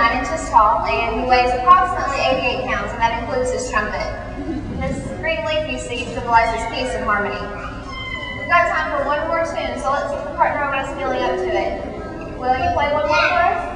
and he weighs approximately 88 pounds, and that includes his trumpet. This green leaf you see symbolizes peace and harmony. We've got time for one more tune, so let's see if the partner on us feeling up to it. Will you play one more for us?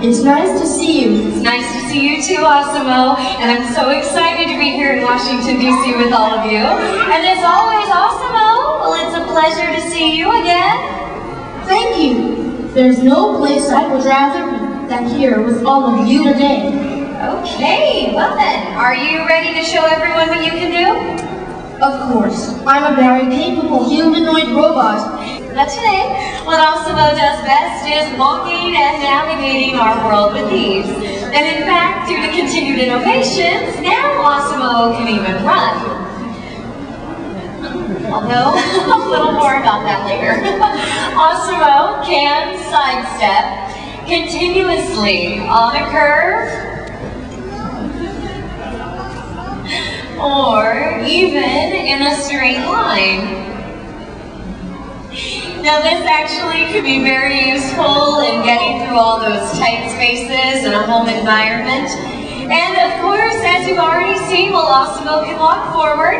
It's nice to see you. It's nice to see you too, Asimo. And I'm so excited to be here in Washington, D.C. with all of you. And as always, Asimo, well, it's a pleasure to see you again. Thank you. There's no place I would rather be than here with all of you today. Okay, well then, are you ready to show everyone what you can do? Of course, I'm a very capable humanoid robot. But today, what Asimo does best is walking and navigating our world with ease. And in fact, due to continued innovations, now Asimo can even run. Although, a little more about that later. Asimo can sidestep continuously on a curve or even in a straight line. Now this actually could be very useful in getting through all those tight spaces in a home environment. And of course, as you've already seen, Asimo can walk forward.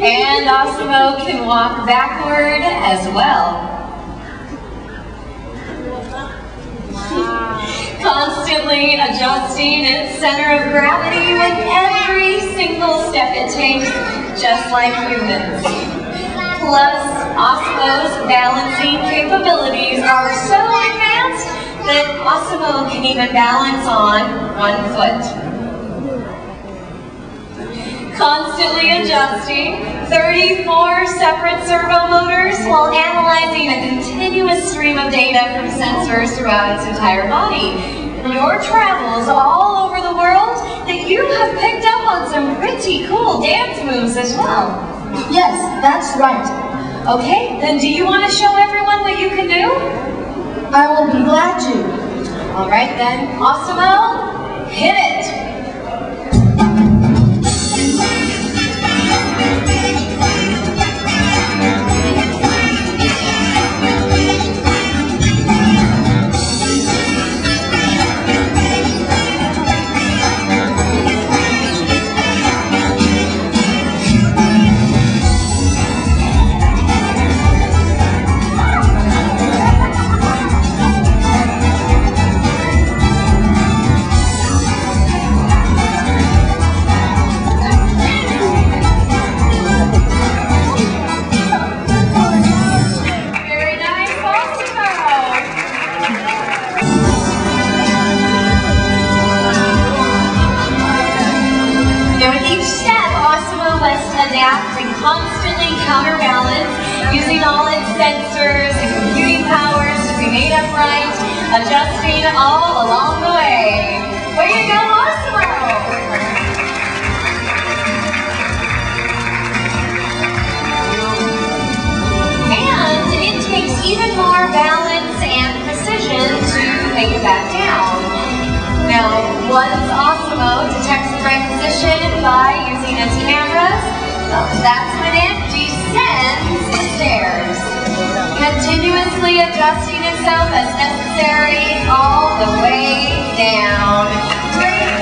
And Asimo can walk backward as well. Constantly adjusting its center of gravity with every single step it takes, just like humans. Plus, Asimo's balancing capabilities are so advanced that Asimo can even balance on one foot constantly adjusting 34 separate servo motors while analyzing a continuous stream of data from sensors throughout its entire body. Your travels all over the world that you have picked up on some pretty cool dance moves as well. Yes, that's right. Okay, then do you want to show everyone what you can do? I will be glad to. All right then, Asimo, hit it. constantly counterbalance, using all its sensors and computing powers to remain upright, adjusting all along the way. Way to go, Asimo! And it takes even more balance and precision to make it back down. Now, once Asimo detects the right position by using that's when it descends the stairs, continuously adjusting itself as necessary all the way down.